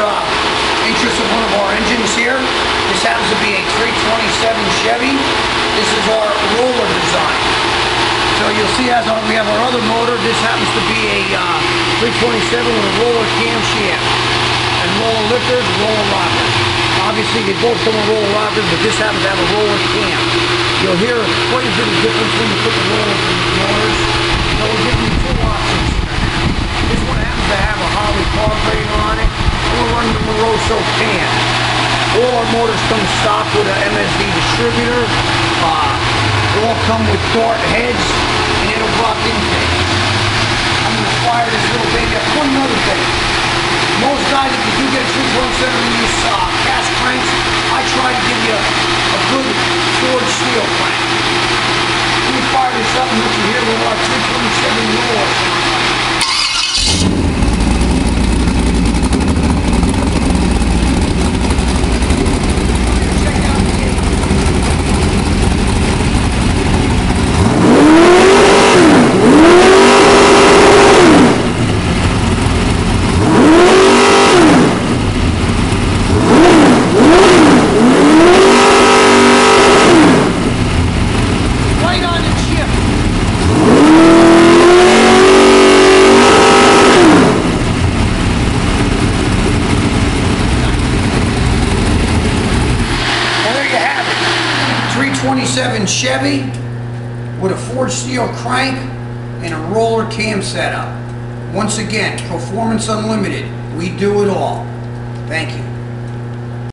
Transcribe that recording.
uh, interest in one of our engines here. This happens to be a 327 Chevy. This is our roller design. So you'll see as we have our other motor, this happens to be a uh, 327 with a roller camshaft. And roller lifters, roller rockers. Obviously they both come with roller rockers, but this happens to have a roller cam. You'll hear quite a bit of difference when you put the rollers in the motors. So we're giving you two options here. This one happens to have a Holley carburetor on it. And we're running the Moroso cam. All our motors come stock with an MSD distributor. Uh, all come with dart heads and Edelbrock intakes. I'm gonna fire this little baby up. One other thing. Most guys, if you do get a 327 and use uh, cast cranks, I try to give you a good forged steel crank. Let me fire this up and let you hear what 27 Chevy with a forged steel crank and a roller cam setup. Once again, Proformance Unlimited. We do it all. Thank you.